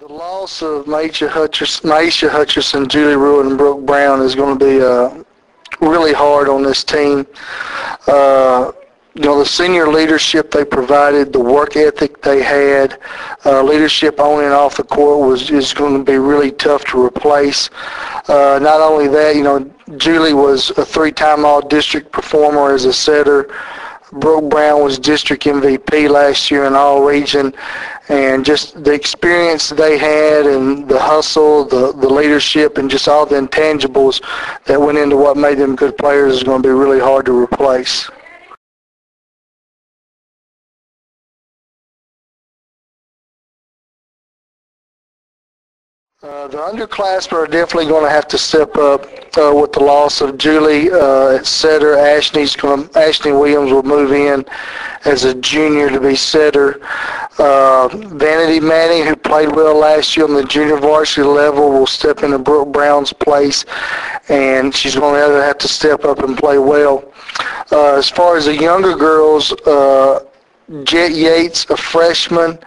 The loss of Maisha Hutcherson, Hutcherson, Julie Ruin, and Brooke Brown is going to be uh, really hard on this team. Uh, you know, the senior leadership they provided, the work ethic they had, uh, leadership on and off the court was is going to be really tough to replace. Uh, not only that, you know, Julie was a three-time All-District performer as a setter. Brooke Brown was district MVP last year in all region, and just the experience they had and the hustle, the, the leadership, and just all the intangibles that went into what made them good players is going to be really hard to replace. Uh, the underclassmen are definitely going to have to step up uh, with the loss of Julie uh, setter. Ashley's going Ashley Williams will move in as a junior to be setter. Uh, Vanity Manning, who played well last year on the junior varsity level, will step into Brooke Brown's place, and she's going to have to step up and play well. Uh, as far as the younger girls, uh, Jet Yates, a freshman,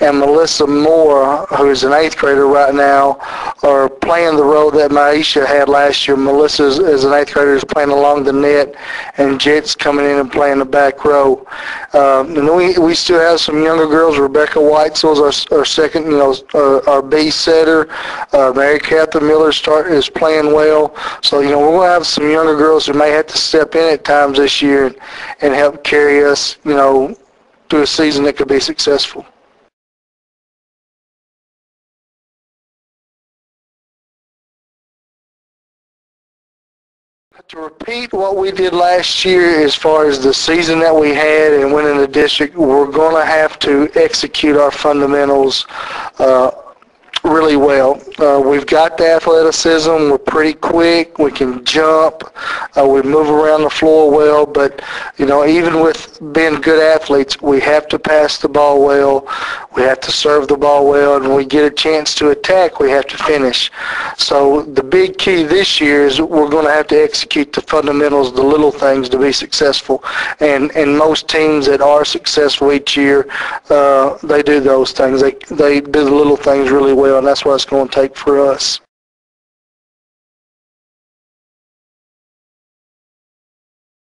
and Melissa Moore, who is an eighth grader right now, are playing the role that Maisha had last year. Melissa, as an eighth grader, is playing along the net, and Jet's coming in and playing the back row. Um, and we, we still have some younger girls. Rebecca Whitesell's our, our second, you know, our, our B setter. Uh, Mary Catherine Miller start, is playing well. So, you know, we're to have some younger girls who may have to step in at times this year and, and help carry us, you know, through a season that could be successful. To repeat what we did last year as far as the season that we had and winning the district, we're going to have to execute our fundamentals uh, really well. Uh, we've got the athleticism. We're pretty quick. We can jump. Uh, we move around the floor well. But, you know, even with being good athletes, we have to pass the ball well. We have to serve the ball well. And when we get a chance to attack, we have to finish. So the big key this year is we're going to have to execute the fundamentals, the little things to be successful. And, and most teams that are successful each year, uh, they do those things. They, they do the little things really well and that's what it's going to take for us.